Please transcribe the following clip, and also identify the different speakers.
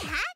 Speaker 1: cat?